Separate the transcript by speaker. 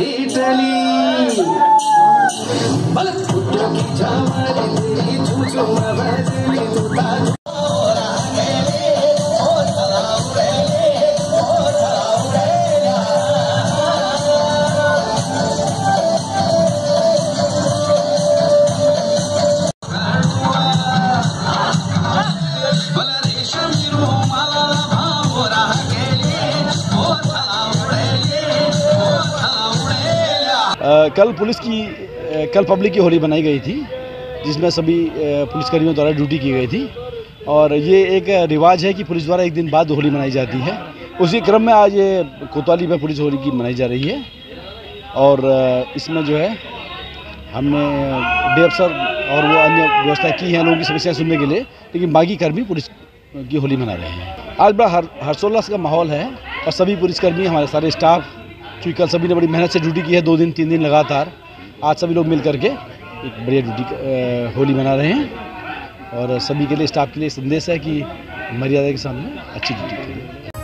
Speaker 1: Italy. But
Speaker 2: I'm कल police की कल पब्लिक की होली बनाई गई थी, जिसमें सभी पुलिसकर्मियों द्वारा ड्यूटी की गई थी। और ये एक रिवाज है कि पुलिस द्वारा एक दिन बाद होली मनाई जाती है। उसी क्रम में आज ये कोतवाली में पुलिस होली की मनाई जा रही है। और इसमें जो है, हमने डे अफसर और वो अन्य व्यवस्था की है लोगों की समस्याएँ सुनने के लिए, लेकिन बाकी कर्मी पुलिस की होली मना रहे हैं। आज बड़ा हर, हर्षोल्लास का माहौल है और सभी पुलिसकर्मी, हमारे सारे स्टाफ क्योंकि कल सभी ने बड़ी मेहनत से ड्यूटी की है, दो दिन, तीन दिन लगातार। आज सभी लोग मिल करके एक बढ़िया ड्यूटी होली मना रहे हैं। और सभी के लिए, स्टाफ के लिए संदेश है कि मर्यादा के सामने अच्छी ड्यूटी करें।